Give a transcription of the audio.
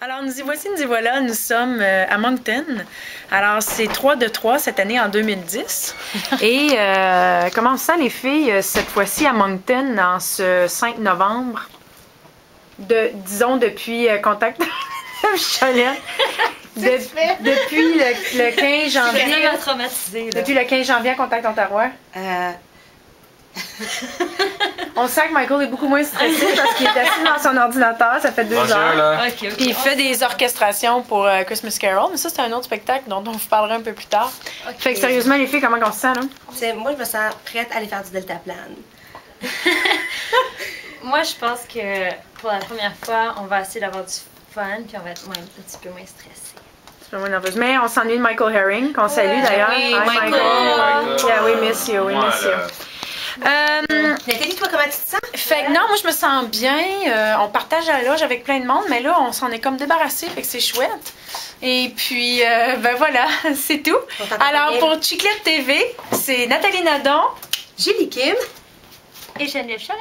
Alors, nous y voici, nous y voilà. Nous sommes euh, à Moncton. Alors, c'est 3 de 3 cette année en 2010. Et euh, comment ça, les filles, euh, cette fois-ci à Moncton, en ce 5 novembre, de, disons depuis euh, Contact Cholette, de- depuis le, le 15 Je suis janvier. traumatisée. Depuis le 15 janvier à Contact Ontario. On sent que Michael est beaucoup moins stressé parce qu'il est assis dans son ordinateur, ça fait deux Bonjour heures. là. Ok, ok. Puis il fait des orchestrations pour euh, Christmas Carol, mais ça c'est un autre spectacle dont on vous parlera un peu plus tard. Fait que sérieusement les filles, comment on se sent là? c'est- moi, je me sens prête à aller faire du deltaplane. Moi, je pense que pour la première fois, on va essayer d'avoir du fun, puis on va être moins, un petit peu moins stressé. Mais on s'ennuie de Michael Herring, qu'on salue d'ailleurs. oui, Hi, Michael. Yeah, we miss you, we miss you. Euh, Nathalie, toi, comment tu te sens? fait que non, moi je me sens bien. Euh, on partage la loge avec plein de monde, mais là on s'en est comme débarrassé, fait que c'est chouette. Et puis, euh, ben voilà, c'est tout. Alors pour Chiclette TV, c'est Nathalie Nadon. Julie Kim. Et Geneviève Chalet.